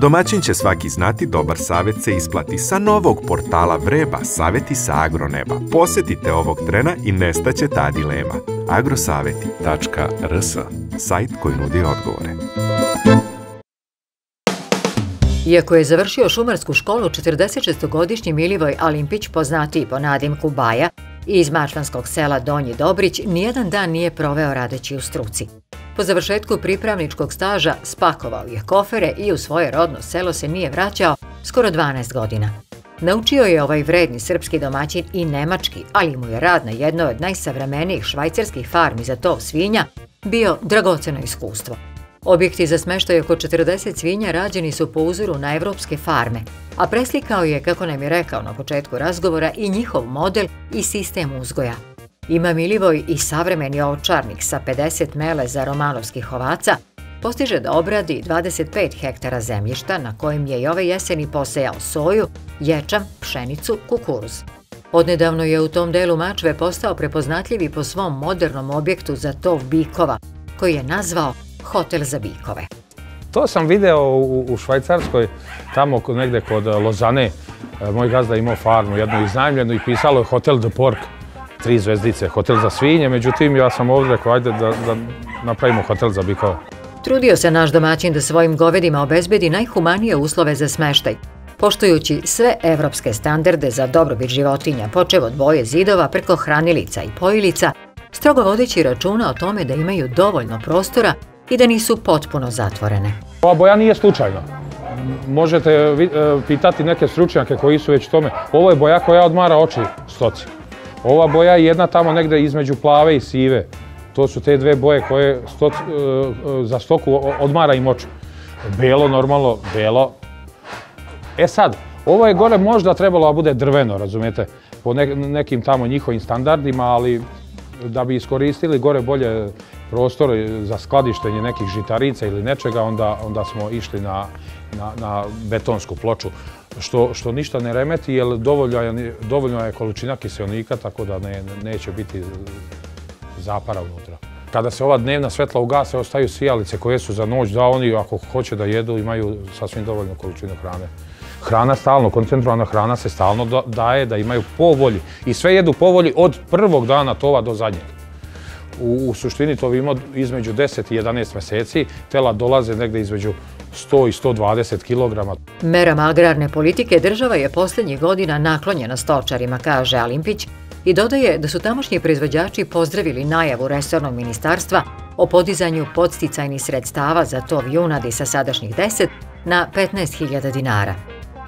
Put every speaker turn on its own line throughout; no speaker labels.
Domaćin će svaki znati dobar savjet se isplati sa novog portala Vreba Savjeti sa agroneba. Posjetite ovog trena i nestaće ta dilema. agrosaveti.rs Sajt koji nudi odgovore.
Iako je završio šumarsku školu, 46-godišnji Milivoj Alimpić, poznatiji po nadimku Baja, iz mačvanskog sela Donji Dobrić, nijedan dan nije proveo radeći u struci. Po završetku pripravničkog staža spakovao je kofere i u svoje rodno selo se nije vraćao skoro 12 godina. Naučio je ovaj vredni srpski domaćin i nemački, ali mu je rad na jednoj od najsavremenijih švajcarskih farmi za to svinja bio dragoceno iskustvo. Objekti za smeštaj oko 40 svinja rađeni su po uzoru na evropske farme, a preslikao je, kako nam je rekao na početku razgovora, i njihov model i sistem uzgoja. Ima Milivoj i savremeni ovčarnik sa 50 mele za romanovskih ovaca, postiže da obradi 25 hektara zemljišta na kojem je i ove jeseni posejao soju, ječam, pšenicu, kukuruz. Odnedavno je u tom delu Mačve postao prepoznatljivi po svom modernom objektu za tov bikova, koji je nazvao Hotel za bikove.
To sam video u, Švajcarskoj, tamo negdje kod Lozane. E, moj gazda imao farmu, jednu iznajmljenu i pisalo je Hotel de Pork tri zvezdice, hotel za svinje, međutim ja sam ovdje rekao ajde da, da napravimo hotel za bikove.
Trudio se naš domaćin da svojim govedima obezbedi najhumanije uslove za smeštaj, poštujući sve evropske standarde za dobrobit životinja, počev od boje zidova preko hranilica i pojilica, strogo vodeći računa o tome da imaju dovoljno prostora i da nisu potpuno zatvorene.
Ova boja nije slučajna. Možete e, pitati neke stručnjake koji su već tome. Ovo je boja koja odmara oči stoci. Ova boja je jedna tamo negdje između plave i sive. To su te dve boje koje e, e, za stoku odmara im oči. Belo, normalno, belo. E sad, ovo je gore možda trebalo da bude drveno, razumijete, po nekim tamo njihovim standardima, ali da bi iskoristili gore bolje prostor za skladištenje nekih žitarica ili nečega, onda, smo išli na, betonsku ploču što, ništa ne remeti jer dovoljno je količina kiselnika tako da neće biti zapara unutra. Kada se ova dnevna svetla ugase, ostaju sijalice koje su za noć, da oni ako hoće da jedu imaju sasvim dovoljnu količinu hrane. Hrana stalno, koncentrovana hrana se stalno daje da imaju po volji. I sve jedu po volji od prvog dana tova do zadnjeg. U, suštini to ima između 10 i 11 mjeseci, tela dolaze negdje između 100 i 120 kg.
Merama agrarne politike država je posljednjih godina naklonjena stočarima, kaže Alimpić, i dodaje da su tamošnji proizvođači pozdravili najavu resornog ministarstva o podizanju podsticajnih sredstava za tov junadi sa sadašnjih 10 na 15.000 dinara.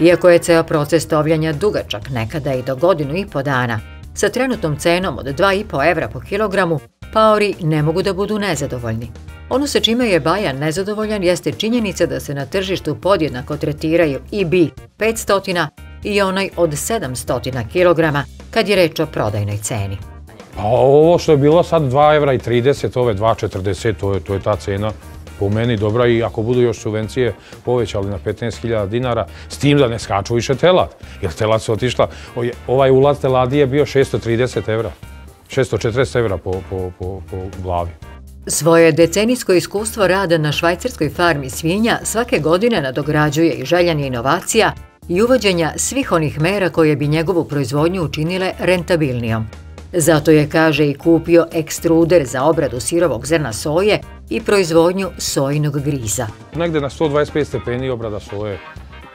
Iako je ceo proces tovljanja dugačak nekada i do godinu i po dana, sa trenutnom cenom od 2,5 evra po kilogramu, paori ne mogu da budu nezadovoljni. Ono sa čime je Bajan nezadovoljan jeste činjenica da se na tržištu podjednako tretiraju i bi 500 i onaj od 700 kg kad je reč o prodajnoj ceni.
A ovo što je bilo sad 2 evra i 30, ove 2,40, to je, to je ta cena po meni dobra i ako budu još subvencije povećali na 15.000 dinara, s tim da ne skaču više telat. Jer telat su otišla, ovaj ulaz teladi je bio 630 evra, 640 evra po, po, po, po glavi.
Svoje decenijsko iskustvo rada na švajcarskoj farmi svinja svake godine nadograđuje i željanje inovacija i uvođenja svih onih mera koje bi njegovu proizvodnju učinile rentabilnijom. Zato je, kaže, i kupio ekstruder za obradu sirovog zrna soje i proizvodnju sojinog griza.
Negde na 125 stepeni obrada soje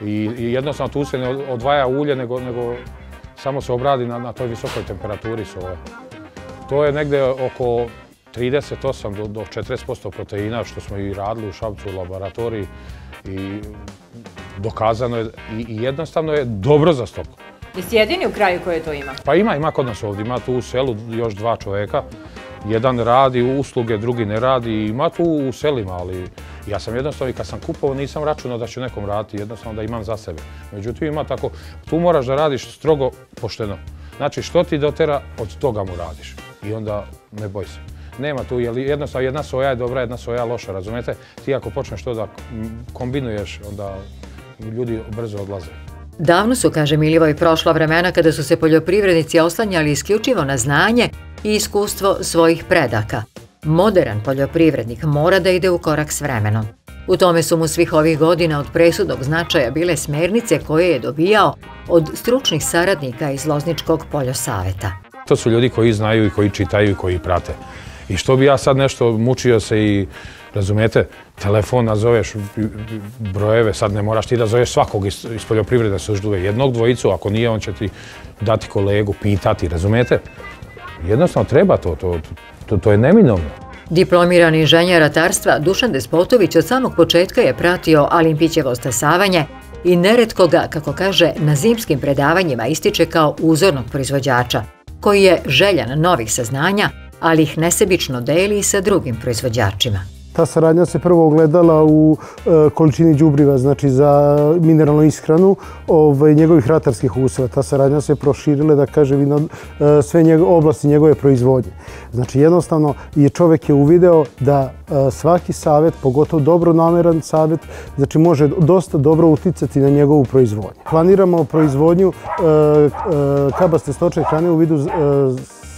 i, jednostavno tu se ne odvaja ulje, nego, samo se obradi na, na toj visokoj temperaturi soje. To je negde oko 38 do, do 40% proteina što smo i radili u Šabcu u laboratoriji i dokazano je i, jednostavno je dobro za stoku.
Jesi jedini u kraju koji to ima?
Pa ima, ima kod nas ovdje. Ima tu u selu još dva čovjeka. Jedan radi usluge, drugi ne radi. Ima tu u selima, ali ja sam jednostavno i kad sam kupovao nisam računao da ću nekom raditi, jednostavno da imam za sebe. Međutim ima tako, tu moraš da radiš strogo pošteno. Znači što ti dotera, od toga mu radiš. I onda ne boj se. Nema tu, jednostavno jedna soja je dobra, jedna soja je loša, razumijete? Ti ako počneš to da kombinuješ, onda ljudi brzo odlaze.
Davno su, kaže Milivoj, prošla vremena kada su se poljoprivrednici oslanjali isključivo na znanje i iskustvo svojih predaka. Modern poljoprivrednik mora da ide u korak s vremenom. U tome su mu svih ovih godina od presudnog značaja bile smernice koje je dobijao od stručnih saradnika iz Lozničkog poljosaveta.
To su ljudi koji znaju i koji čitaju i koji prate. I što bi ja sad nešto mučio se i, razumijete, telefon nazoveš brojeve, sad ne moraš ti da zoveš svakog iz, iz poljoprivrede službe, jednog dvojicu, ako nije on će ti dati kolegu, pitati, razumijete? Jednostavno treba to, to, to, to je neminovno.
Diplomirani inženjer ratarstva Dušan Despotović od samog početka je pratio Alimpićevo stasavanje i neretko ga, kako kaže, na zimskim predavanjima ističe kao uzornog proizvođača, koji je željan novih saznanja, ali ih nesebično deli sa drugim proizvođačima.
Ta saradnja se prvo ogledala u e, količini đubriva, znači za mineralnu ishranu ovaj, njegovih ratarskih useva. Ta saradnja se proširila, da kaže, na e, sve oblasti njegove proizvodnje. Znači, jednostavno, je čovek je uvideo da e, svaki savjet, pogotovo dobro nameran savjet, znači može dosta dobro uticati na njegovu proizvodnju. Planiramo proizvodnju kabaste stočne hrane u vidu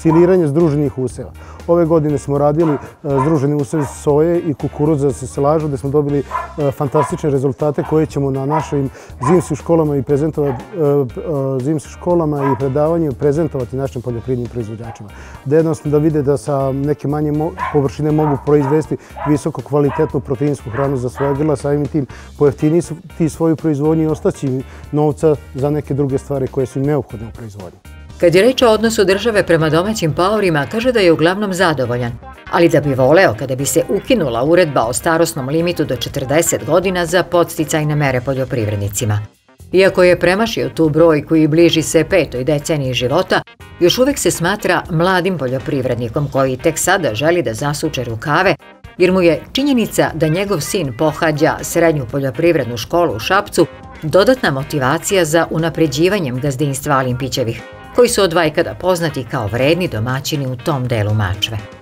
siliranja združenih useva. Ove godine smo radili e, združeni usev soje i kukuruza se slažu, da smo dobili e, fantastične rezultate koje ćemo na našim zimskim školama i prezentovati e, zimskim školama i predavanjima prezentovati našim poljoprivrednim proizvođačima. Da da vide da sa neke manje površine mogu proizvesti visoko kvalitetnu proteinsku hranu za svoje grla, samim tim pojeftini ti svoju proizvodnju i ostaći novca za neke druge stvari koje su neophodne u proizvodnji.
Kad je reč o odnosu države prema domaćim paorima, kaže da je uglavnom zadovoljan, ali da bi voleo kada bi se ukinula uredba o starosnom limitu do 40 godina za podsticajne mere poljoprivrednicima. Iako je premašio tu brojku i bliži se petoj deceniji života, još uvek se smatra mladim poljoprivrednikom koji tek sada želi da zasuče rukave, jer mu je činjenica da njegov sin pohađa srednju poljoprivrednu školu u Šapcu dodatna motivacija za unapređivanjem gazdinstva Alimpićevih, koji su od vajkada poznati kao vredni domaćini u tom delu Mačve.